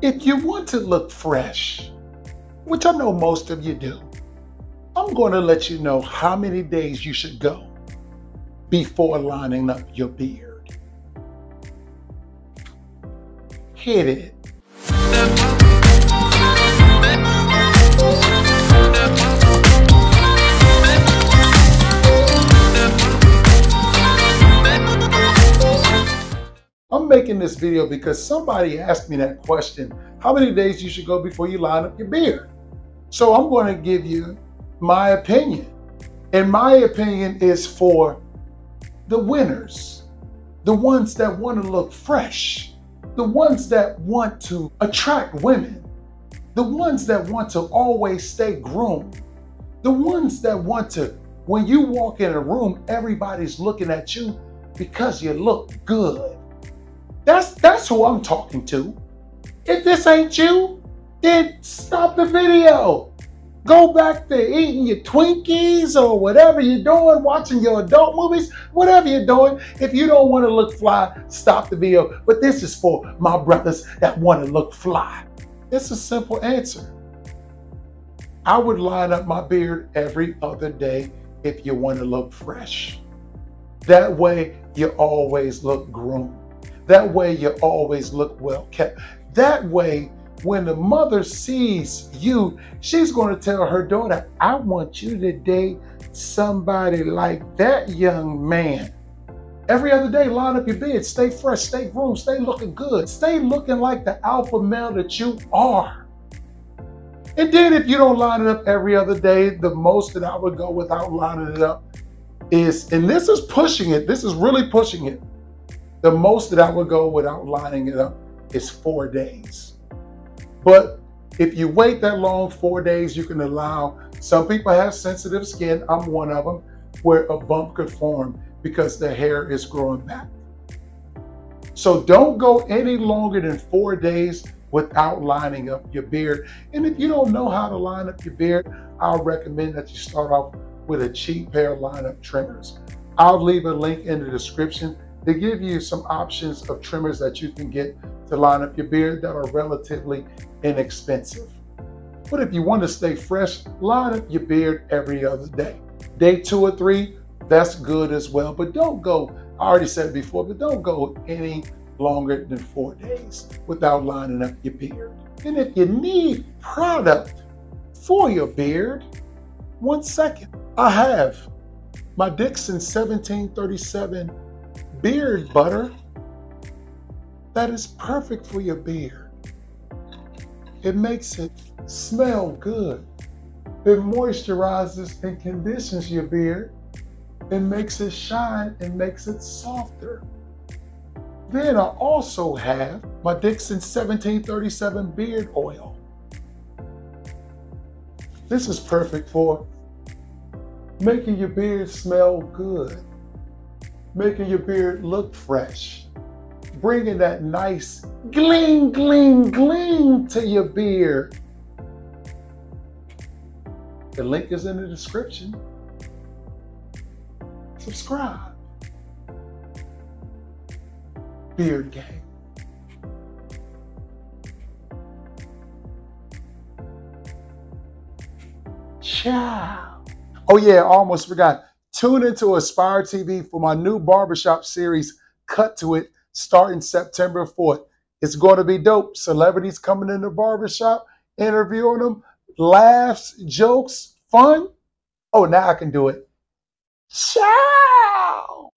If you want to look fresh, which I know most of you do, I'm going to let you know how many days you should go before lining up your beard. Hit it. I'm making this video because somebody asked me that question, how many days you should go before you line up your beard? So I'm going to give you my opinion. And my opinion is for the winners, the ones that want to look fresh, the ones that want to attract women, the ones that want to always stay groomed, the ones that want to, when you walk in a room, everybody's looking at you because you look good. That's that's who I'm talking to. If this ain't you, then stop the video. Go back to eating your Twinkies or whatever you're doing, watching your adult movies, whatever you're doing. If you don't want to look fly, stop the video. But this is for my brothers that want to look fly. It's a simple answer. I would line up my beard every other day if you want to look fresh. That way, you always look groomed. That way, you always look well kept. That way, when the mother sees you, she's going to tell her daughter, I want you to date somebody like that young man. Every other day, line up your bed, stay fresh, stay groomed, stay looking good, stay looking like the alpha male that you are. And then if you don't line it up every other day, the most that I would go without lining it up is, and this is pushing it, this is really pushing it. The most that I would go without lining it up is four days. But if you wait that long, four days, you can allow, some people have sensitive skin, I'm one of them, where a bump could form because the hair is growing back. So don't go any longer than four days without lining up your beard. And if you don't know how to line up your beard, I'll recommend that you start off with a cheap pair of line-up trimmers. I'll leave a link in the description they give you some options of trimmers that you can get to line up your beard that are relatively inexpensive. But if you want to stay fresh, line up your beard every other day. Day two or three, that's good as well. But don't go, I already said before, but don't go any longer than four days without lining up your beard. And if you need product for your beard, one second. I have my Dixon 1737 beard butter that is perfect for your beard. It makes it smell good. It moisturizes and conditions your beard. It makes it shine and makes it softer. Then I also have my Dixon 1737 beard oil. This is perfect for making your beard smell good making your beard look fresh, bringing that nice gleam, gleam, gleam to your beard. The link is in the description. Subscribe. Beard Gang. Ciao. Oh yeah, almost forgot. Tune into Aspire TV for my new barbershop series, Cut to It, starting September 4th. It's going to be dope. Celebrities coming in the barbershop, interviewing them, laughs, jokes, fun. Oh, now I can do it. Ciao.